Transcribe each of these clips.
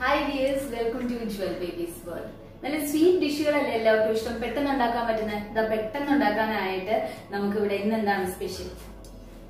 Hi dears welcome to Jewel Babies World നല്ല sweet ഡിഷുകളല്ലേ എല്ലാവർക്കും ഇഷ്ടം പെട്ടെന്ന് ഉണ്ടാക്കാൻ പറ്റുന്ന ഇതാ പെട്ടെന്ന് ഉണ്ടാക്കാനായിട്ട് നമുക്ക് ഇവിടെ ഇന്ന് എന്താണ് special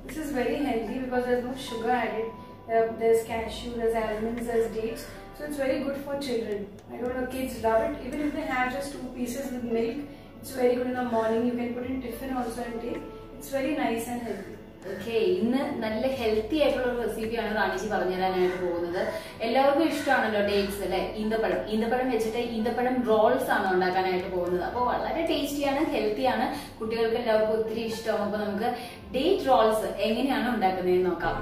This is very healthy because there's no sugar added. Uh, there's cashew, there's almonds, there's dates. So it's very good for children. I don't know, kids love it. Even if they have just two pieces with milk, it's very good in the morning. You can put in tiffin also and take. It's very nice and healthy. Okay ഇന്ന് നല്ല healthy ആയിട്ടുള്ള ഒരു റെസിപ്പിയാണ് റാണിജി പറഞ്ഞു തരാനായിട്ട് പോകുന്നത്. എല്ലാവർക്കും ഇഷ്ടമാണല്ലോ dates അല്ലെ? ഈന്തപ്പഴം. ഈന്തപ്പഴം വെച്ചിട്ട് ഈന്തപ്പഴം റോൾസ് ആണ് ഉണ്ടാക്കാനായിട്ട് പോകുന്നത്. അപ്പോൾ വളരെ ടേസ്റ്റിയാണ് ഹെൽത്തിയാണ് കുട്ടികൾക്ക് എല്ലാവർക്കും ഒത്തിരി ഇഷ്ടമാകുമ്പോൾ നമുക്ക് ഡേറ്റ് റോൾസ് എങ്ങനെയാണ് ഉണ്ടാക്കുന്നതെന്ന് നോക്കാം.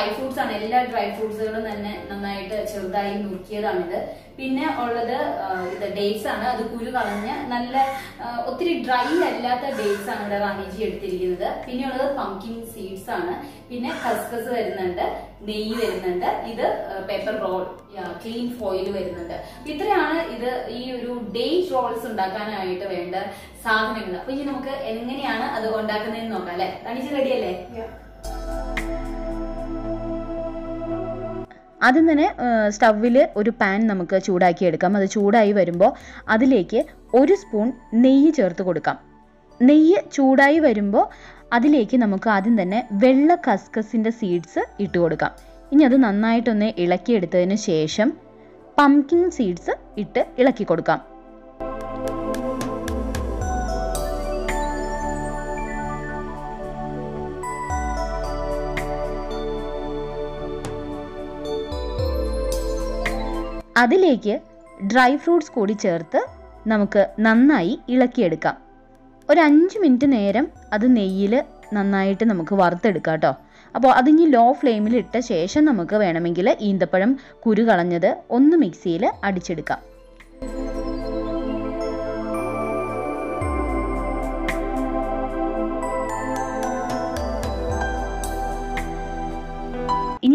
ഡ്രൈ ഫ്രൂട്ട്സ് ആണ്. എല്ലാ ഡ്രൈ ഫ്രൂട്ട്സുകളും തന്നെ നന്നായിട്ട് ചെറുതായി നുറുക്കിയതാണിത്. പിന്നെ ഉള്ളത് ഇത് ഡേറ്റ്സ് ആണ്. അത് കുരു കളഞ്ഞ് നല്ല ഒത്തിരി ഡ്രൈ അല്ലാത്ത ഡേറ്റ്സ് ആണ് ഇവിടെ റാണിജി എടുത്തിരിക്കുന്നത്. പിന്നെ ഉള്ളത് പംകിൻ സീഡ്സ് ആണ്. പിന്നെ കസ്കസ് വരുന്നുണ്ട് നെയ്യ് വരുന്നുണ്ട്. ഇത് പേപ്പർ റോൾ ക്ലീൻ ഫോയിൽ വരുന്നുണ്ട്. ഇത്രയാണ് ഇത് ഈ ഒരു ഡേറ്റ് റോൾസ് ഉണ്ടാക്കാനായിട്ട് വേണ്ട സാധനങ്ങൾ. അപ്പൊ ഇനി നമുക്ക് എങ്ങനെയാണ് അത് ഉണ്ടാക്കുന്നതെന്ന് നോക്കാം അല്ലെ? റാണിജി റെഡിയല്ലേ. ആദ്യം തന്നെ സ്റ്റൗവിൽ ഒരു പാൻ നമുക്ക് ചൂടാക്കി എടുക്കാം. അത് ചൂടായി വരുമ്പോൾ അതിലേക്ക് ഒരു സ്പൂൺ നെയ്യ് ചേർത്ത് കൊടുക്കാം. നെയ്യ് ചൂടായി വരുമ്പോൾ അതിലേക്ക് നമുക്ക് ആദ്യം തന്നെ വെള്ള കസ്കസിന്റെ സീഡ്സ് ഇട്ട് കൊടുക്കാം. ഇനി അത് നന്നായിട്ടൊന്ന് ഇളക്കിയെടുത്തതിന് ശേഷം പംകിൻ സീഡ്സ് ഇട്ട് ഇളക്കി കൊടുക്കാം. അതിലേക്ക് ഡ്രൈ ഫ്രൂട്ട്സ് കൂടി ചേർത്ത് നമുക്ക് നന്നായി ഇളക്കിയെടുക്കാം. ഒരു അഞ്ച് മിനിറ്റ് നേരം അത് നെയ്യിൽ നന്നായിട്ട് നമുക്ക് വറുത്തെടുക്കാം കേട്ടോ. അപ്പോൾ അതിനി ലോ ഫ്ലെയിമിൽ ഇട്ട ശേഷം നമുക്ക് വേണമെങ്കിൽ ഈന്തപ്പഴം കുരു കളഞ്ഞത് ഒന്ന് മിക്സിയിൽ അടിച്ചെടുക്കാം.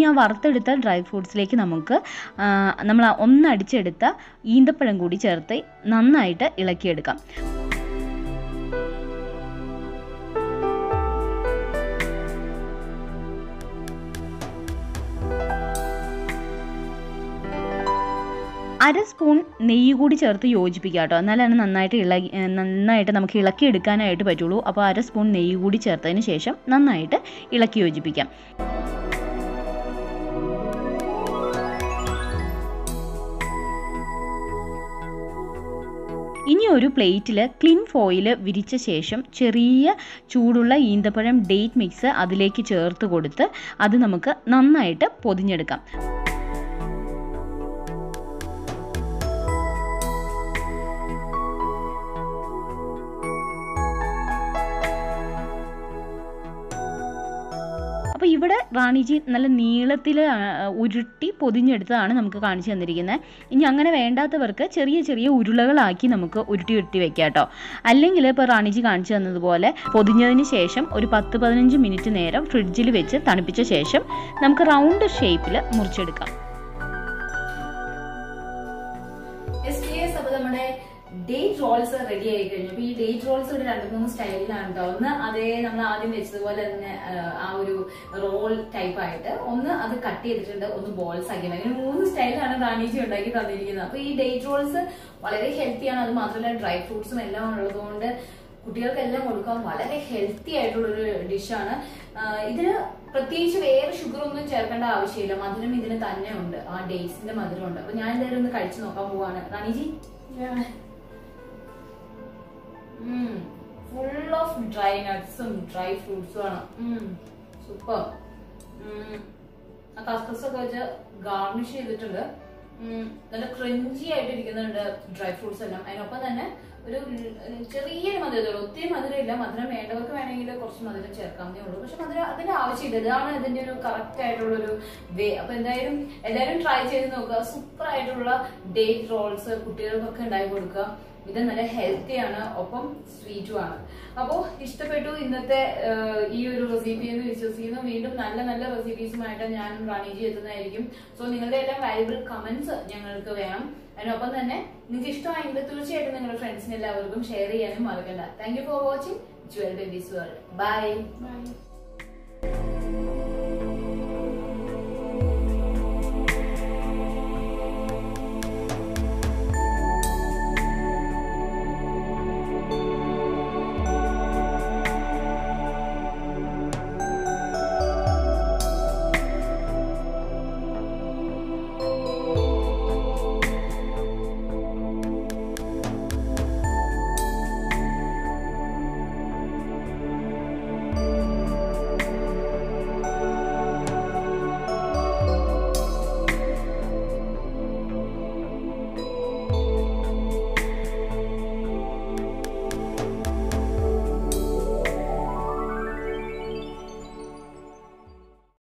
ആ വറുത്തെടുത്ത ഡ്രൈ ഫ്രൂട്ട്സിലേക്ക് നമുക്ക് നമ്മൾ ഒന്നടിച്ചെടുത്ത ഈന്തപ്പഴം കൂടി ചേർത്ത് നന്നായിട്ട് ഇളക്കിയെടുക്കാം. അര സ്പൂൺ നെയ്യ് കൂടി ചേർത്ത് യോജിപ്പിക്കുക കേട്ടോ. എന്നാലാണ് നന്നായിട്ട് ഇളകി നന്നായിട്ട് നമുക്ക് ഇളക്കി എടുക്കാനായിട്ട് പറ്റുള്ളൂ. അപ്പോൾ അര സ്പൂൺ നെയ്യ് കൂടി ചേർത്തതിന് ശേഷം നന്നായിട്ട് ഇളക്കി യോജിപ്പിക്കാം. ഇനി ഒരു പ്ലേറ്റിൽ ക്ലിൻ ഫോയിൽ വിരിച്ച ശേഷം ചെറിയ ചൂടുള്ള ഈന്തപ്പഴം ഡേറ്റ് മിക്സ് അതിലേക്ക് ചേർത്ത് കൊടുത്ത് അത് നമുക്ക് നന്നായിട്ട് പൊതിഞ്ഞെടുക്കാം. അപ്പോൾ ഇവിടെ റാണിജി നല്ല നീളത്തിൽ ഉരുട്ടി പൊതിഞ്ഞെടുത്തതാണ് നമുക്ക് കാണിച്ചു തന്നിരിക്കുന്നത്. ഇനി അങ്ങനെ വേണ്ടാത്തവർക്ക് ചെറിയ ചെറിയ ഉരുളകളാക്കി നമുക്ക് ഉരുട്ടി ഉരുട്ടി വെക്കാം കേട്ടോ. അല്ലെങ്കിൽ ഇപ്പോൾ റാണിജി കാണിച്ചു തന്നതുപോലെ പൊതിഞ്ഞതിന് ശേഷം ഒരു പത്ത് പതിനഞ്ച് മിനിറ്റ് നേരം ഫ്രിഡ്ജിൽ വെച്ച് തണുപ്പിച്ച ശേഷം നമുക്ക് റൗണ്ട് ഷേപ്പിൽ മുറിച്ചെടുക്കാം. നമ്മുടെ ഡേറ്റ് റോൾസ് റെഡി ആയി കഴിഞ്ഞു അപ്പൊ ഈ ഡേറ്റ് റോൾസ് ഒരു രണ്ട് മൂന്ന് സ്റ്റൈലിലാണ് കേട്ടോ ഒന്ന് അതേ നമ്മൾ ആദ്യം വെച്ചതുപോലെ തന്നെ ആ, ഒരു റോൾ ടൈപ്പ് ആയിട്ട് ഒന്ന് അത് കട്ട് ചെയ്തിട്ടുണ്ട്. ഒന്ന് ബോൾസ് ആക്കി. അങ്ങനെ മൂന്ന് സ്റ്റൈലാണ് റാണീജി ഉണ്ടാക്കി തന്നിരിക്കുന്നത്. അപ്പൊ ഈ ഡേറ്റ് റോൾസ് വളരെ ഹെൽത്തിയാണ് അത് മാത്രമല്ല ഡ്രൈ ഫ്രൂട്ട്സും എല്ലാം ഉള്ളതുകൊണ്ട് കുട്ടികൾക്കെല്ലാം കൊടുക്കാൻ വളരെ ഹെൽത്തി ആയിട്ടുള്ള ഒരു ഡിഷാണ് ഇതിന് പ്രത്യേകിച്ച് വേറെ ഷുഗർ ഒന്നും ചേർക്കേണ്ട ആവശ്യമില്ല. മധുരം ഇതിന് തന്നെ ഉണ്ട്. ആ ഡേറ്റ്സിന്റെ മധുരം ഉണ്ട്. അപ്പൊ ഞാൻ എന്തായാലും ഒന്ന് കഴിച്ചു നോക്കാൻ പോവാണ്. റാണിജി ഡ്രൈ നട്ട്സും ഡ്രൈ ഫ്രൂട്ട്സും ആണ് സൂപ്പർ ആ കസ്കസ് ഒക്കെ വെച്ച് ഗാർണിഷ് ചെയ്തിട്ടുണ്ട്. നല്ല ക്രഞ്ചി ആയിട്ട് ഇരിക്കുന്നുണ്ട് ഡ്രൈ ഫ്രൂട്ട്സ് എല്ലാം. അതിനൊപ്പം തന്നെ ഒരു ചെറിയ ചെറിയൊരു മധുരം ഒത്തിരി മധുരം ഇല്ല മധുരം വേണ്ടവർക്ക് വേണമെങ്കിൽ കുറച്ച് മധുരം ചേർക്കാവുന്നേ ഉള്ളൂ. പക്ഷെ മധുരം അതിന്റെ ആവശ്യമില്ല. ഇതാണ് ഇതിന്റെ ഒരു കറക്റ്റ് ആയിട്ടുള്ള ഒരു വേ അപ്പൊ എന്തായാലും എല്ലാവരും ട്രൈ ചെയ്ത് നോക്കുക. സൂപ്പർ ആയിട്ടുള്ള ഡേറ്റ് റോൾസ് കുട്ടികൾക്കൊക്കെ ഉണ്ടാക്കി കൊടുക്കുക. ഇത് നല്ല ഹെൽത്തി ആണ്. ഒപ്പം സ്വീറ്റും ആണ് അപ്പോൾ ഇഷ്ടപ്പെട്ടു ഇന്നത്തെ ഈ ഒരു റെസിപ്പി എന്ന് വിശ്വസിക്കുന്നു. വീണ്ടും നല്ല നല്ല റെസിപ്പീസുമായിട്ട് ഞാൻ റാണിജി എത്തുന്നതായിരിക്കും. സോ നിങ്ങളുടെ എല്ലാം വാല്യുബിൾ കമന്റ്സ് ഞങ്ങൾക്ക് വേണം. അതിനൊപ്പം തന്നെ നിങ്ങൾക്ക് ഇഷ്ടമായെങ്കിൽ തീർച്ചയായിട്ടും നിങ്ങളുടെ ഫ്രണ്ട്സിന് എല്ലാവർക്കും ഷെയർ ചെയ്യാനും മറക്കണ്ട. Thank you for watching Jewel Babies World bye.